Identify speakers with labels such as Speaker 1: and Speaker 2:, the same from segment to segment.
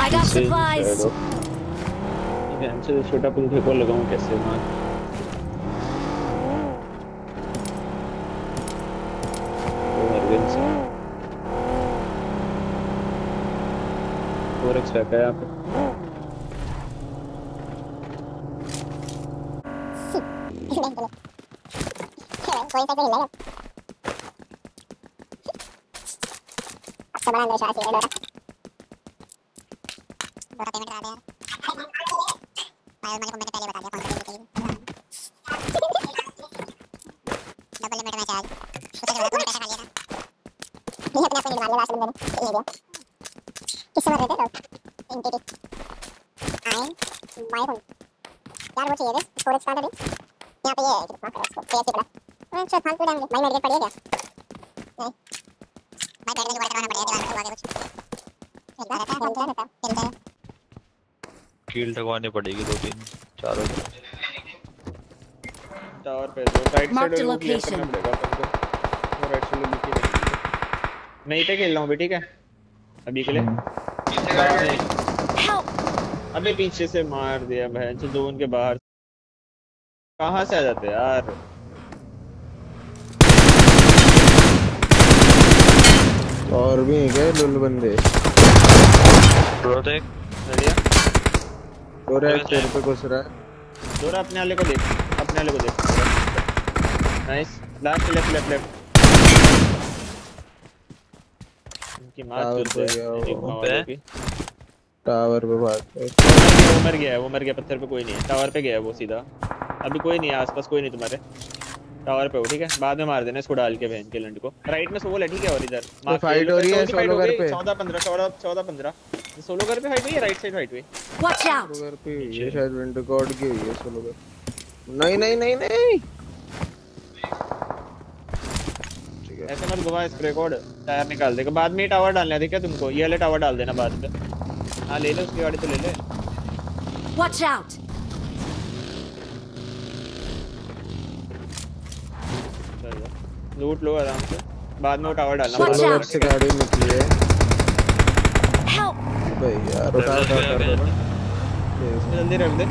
Speaker 1: I got supplies.
Speaker 2: बहन से छोटा पंखे को लगाऊँ कैसे मार फोर एक्स है यहाँ पे?
Speaker 3: सा बड़ा अंदर शायद है डोरा पेमेंट करा दे यार पायल मैंने को मैंने पहले बता दिया कौन सा डबल लिमिट मैच आज सोचा कि तूने पैसा खा लिया ना ये अपने आप को निकाल लिया लास्ट बंदे ने ये दिया किससे मर रहे थे लोग इनके आए माय फ़ोन यार वो चाहिए थे स्टोरेज कहाँ था भी यहाँ पे ये है कितना है इसको पेज पड़ा अच्छा फालतू डांगे भाई मेडिकेट पड़ी है क्या नहीं भाई बैठ के जुगाड़ करवाना पड़ेगा दीवार में कुछ चलता रहता है चलता रहता है चलता है
Speaker 4: कील लगवानी पड़ेगी दो तीन चारों
Speaker 2: टावर पे दो राइट साइड और क्लियर करना. पड़ेगा अपन को वो राइट साइड में लिखी है मैं इधर खेल रहा हूँ भी ठीक है? अभी के लिए! अबे पीछे से मार दिया बहन जो जोन के बाहर। कहाँ से आ जाते यार?
Speaker 5: और भी हैं क्या लुल बंदे?
Speaker 2: बढ़िया
Speaker 5: एक तेरे पे घुस रहा है
Speaker 2: जोरा अपने वाले को देख। अपने वाले को देख। Nice last left left left इनकी मार चल
Speaker 5: रही
Speaker 2: है।
Speaker 5: टावर पे? भाग।
Speaker 2: वो मर गया है वो मर गया पत्थर पे कोई नहीं है। टावर पे गया है वो सीधा। अभी कोई नहीं है आसपास कोई नहीं तुम्हारे। टावर पे हो ठीक है? बाद में मार देना इसको डाल के बहन के लंड को। राइट में सोल है ठीक है और इधर?
Speaker 5: तो fight हो रही है सोलो घर पे?
Speaker 2: 14 15 14 14 15 सोलो घर पे फाइट हुई है राइट साइड फाइट हुई?
Speaker 1: Out!
Speaker 5: सोलो घर पे है शायद विंडो कॉर्ड की हुई है सोलो घर। नहीं नहीं नहीं नहीं! ठीक है।
Speaker 2: ऐसे मत घुमा स्प्रे कोड टायर निकाल देगा बाद में टावर डालना है ठीक है तुमको। ये वाले टावर डाल देना बाद में। हाँ ले ले उसकी गाड़ी तो ले ले।
Speaker 1: Watch out!
Speaker 2: लूट लो आराम से। बाद में वो टावर डालना।
Speaker 1: out.
Speaker 5: घर से गाड़ी निकली है।
Speaker 1: Help!
Speaker 5: भाई यार कर दो ना
Speaker 2: जल्दी रख दे।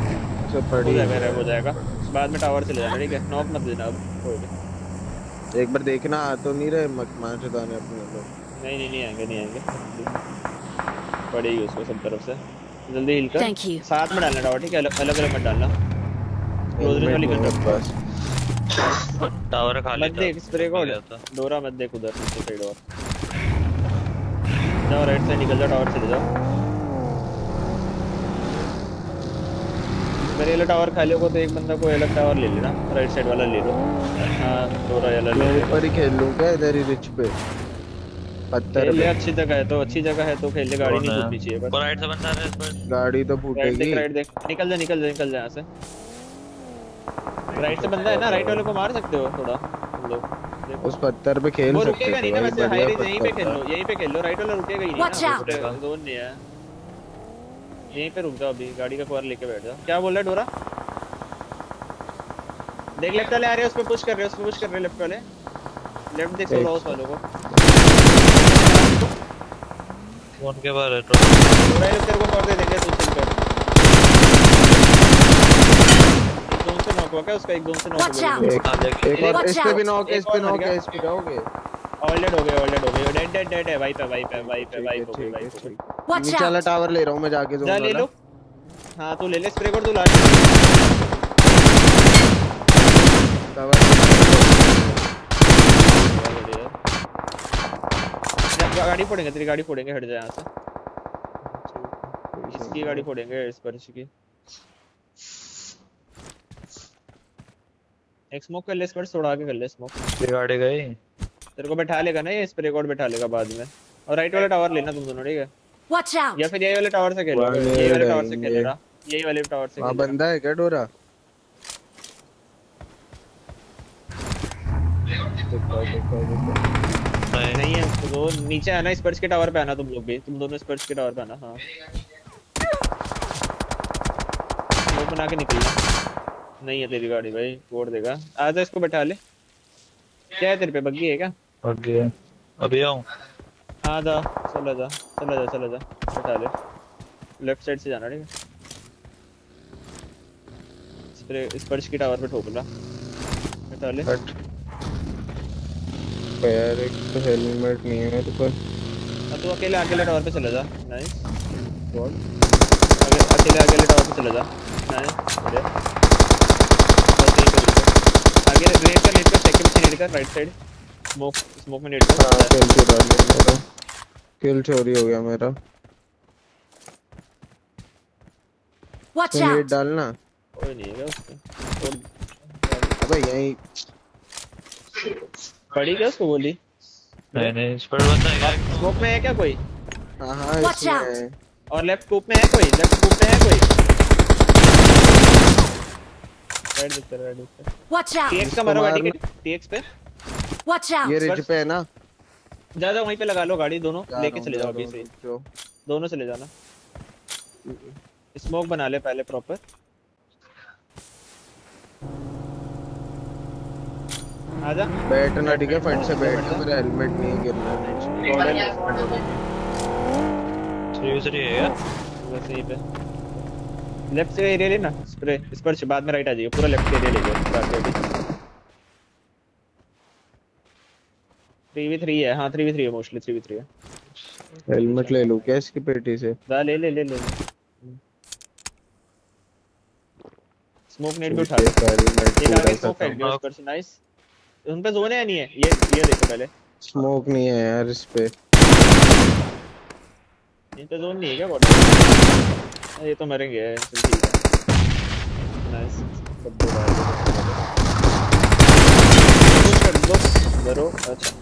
Speaker 5: सब पड़ी है
Speaker 2: रैप हो जाएगा। बाद में टावर से ले जाना ठीक है? नॉक मत देना अब कोई नहीं।
Speaker 5: एक बार देखना आ तो नहीं रहे मत मान चुदाने अपने लोग।
Speaker 2: नहीं नहीं नहीं आएँगे नहीं आएँगे। पड़ेगी उसको सब तरफ़ से। जल्दी हिल कर।
Speaker 1: Thank you.
Speaker 2: साथ में डालना टावर ठीक है? अलग अलग अलग मत डालना। क्लोज रेंज वाली गन रख
Speaker 5: बस।
Speaker 4: टावर खाली
Speaker 2: मत देख स्प्रे को डोरा मत देख उधर नीचे साइड और। जाओ राइट साइड निकल जाओ टावर चले जाओ। मेरे वाला टावर खाली होगा तो एक बंदा कोई अलग टावर ले लेना। राइट साइड वाला ले लो। हाँ डोरा वाला ले लो।
Speaker 5: ऊपर ही खेल लूँ क्या इधर ही रिच पे? पत्थर पे।
Speaker 2: अच्छी जगह है तो अच्छी जगह है तो खेल ले गाड़ी नहीं
Speaker 4: है?
Speaker 2: छूटनी चाहिए बस।
Speaker 4: राइट से बंदा आ रहा है इस पर।
Speaker 5: गाड़ी तो
Speaker 2: राइट
Speaker 5: फूटेगी।
Speaker 2: देख राइट देख। निकल जा निकल जा निकल जा यहाँ से। राइट से बंदा है ना राइट वाले को मार सकते हो थोड़ा तुम लोग।
Speaker 5: उस पत्थर पे खेल
Speaker 2: वो
Speaker 5: सकते
Speaker 2: रुकेगा नहीं ना वैसे हाई रेंज यहीं पे खेल लो यहीं पे खेल लो राइट वाला रुकेगा ही नहीं ना जोन नहीं है। यहीं पे रुक जाओ अभी गाड़ी का कवर लेके बैठ जाओ। क्या बोल रहा है डोरा? देख लेफ़्ट वाले आ रहे हैं उस पे पुश कर रहे हैं उस पे पुश कर रहे हैं लेफ़्ट वाले। लेफ़्ट देख सोलो हाउस वालों को।
Speaker 4: फ़ोन के बाहर है तो
Speaker 2: डोरा ये तेरे को कवर दे देंगे तू चिल कर जोन से नॉक हुआ क्या? उसका एक जोन से नॉक हुआ
Speaker 1: out.
Speaker 5: एक
Speaker 4: आ जाएगी
Speaker 5: एक और इस पे भी नॉक है इस पे नॉक है इस पे जाओगे
Speaker 2: ऑलरेड हो गए ऑलरेड हो गए। डेड डेड डेड है। वाइप है वाइप है वाइप है
Speaker 5: ठीक
Speaker 2: वाइप हो गई वाइप हो। गई
Speaker 5: नीचे वाला टावर ले रहा हूँ मैं जाके जोन
Speaker 2: जा ले लो। हाँ तू ले ले स्प्रे कर तू लास्ट
Speaker 5: टावर
Speaker 2: गाड़ी फोड़ेंगे तेरी गाड़ी फोड़ेंगे हट जा यहाँ से। इसकी गाड़ी फोड़ेंगे इस पर की। एक स्मोक कर ले इस पर थोड़ा आगे कर ले स्मोक
Speaker 4: ये गाड़ी गई
Speaker 2: तेरे को बैठा लेगा ना ये स्प्रे कोड बैठा लेगा बाद में। और राइट वाला टावर लेना तुम दोनों ठीक है?
Speaker 1: Watch out!
Speaker 2: या फिर यही वाले टावर से खेलो।
Speaker 5: One
Speaker 2: यही वाले टावर से खेल रहा यही वाले टावर से
Speaker 5: वहाँ
Speaker 2: खेल
Speaker 5: बंदा है क्या डोरा?
Speaker 4: नहीं
Speaker 2: है तो नीचे आना स्पर्श के टावर पे आना तुम लोग भी। तुम दोनों स्पर्श के टावर पे आना हाँ। वो बना के निकलना नहीं है तेरी गाड़ी भाई छोड़ देगा। आ जा इसको बैठा ले। क्या है तेरे पे बग्गी है क्या?
Speaker 4: ओके अभी आऊँ।
Speaker 2: हाँ जा चला जा चला जा चला जा बैठा ले। लेफ़्ट साइड से जाना ठीक है? स्प्रे स्पर्श की टावर पे ठोक ला। हटा ले।
Speaker 5: हट यार एक तो हेलमेट नहीं है मेरे पास
Speaker 2: हाँ, तू अकेले अकेले टावर पे चले जा। Nice
Speaker 5: What?
Speaker 2: अकेले अकेले टावर पे चले जा। नाइस बढ़िया। रेड कर कर सेकंड रेड कर राइट साइड स्मोक स्मोक में रेड कर
Speaker 5: हाँ किल चुरा मेरा। किल चोरी हो गया मेरा।
Speaker 1: Watch
Speaker 5: तू नेट डालना।
Speaker 2: कोई नहीं है उसके और
Speaker 5: अबे यहीं।
Speaker 2: पड़ी क्या उसको गोली?
Speaker 4: नहीं नहीं इस पर
Speaker 2: स्मोक में है क्या कोई?
Speaker 5: हाँ हाँ
Speaker 2: और लेफ़्ट स्कूप में है कोई? लेफ़्ट स्कूप में है कोई? राइट दिख है राइट दिख रहा
Speaker 1: Watch
Speaker 2: है टीएक्स का मारो गाड़ी के टीएक्स पे?
Speaker 1: Watch out!
Speaker 5: ये रिज पे है ना।
Speaker 2: जा जा वहीं पे लगा लो गाड़ी दोनों। लेके चले जाओ अभी से। दोनों चले जाना। स्मोक बना ले पहले प्रॉपर आजा।
Speaker 5: बैठना ठीक है फ्रंट से बैठ मेरा हेलमेट नहीं है गिरना नीचे
Speaker 4: थ्री थ्री है क्या
Speaker 2: बस यहीं पे लेफ़्ट से एरिया लेना स्प्रे इस पर से बाद में राइट आ जाइए पूरा लेफ़्ट एरिया ले जाओ बाकी अभी थ्री वी थ्री है हाँ थ्री वी थ्री है मोस्टली थ्री वी थ्री है।
Speaker 5: हेलमेट ले लूँ क्या इसकी पेटी से?
Speaker 2: जा ले ले ले ले। स्मोक नेट भी उठा
Speaker 5: ठीक
Speaker 2: ले।
Speaker 5: है,
Speaker 2: एक आगे स्मोक फेंक। दिया उस नाइस उन पे जोन है नहीं है? ये ये देखो पहले।
Speaker 5: स्मोक नहीं है यार इस पे।
Speaker 2: इन पे जोन नहीं है क्या बॉडी ये तो मरेंगे है। नाइस सब दो भाई करो अच्छा।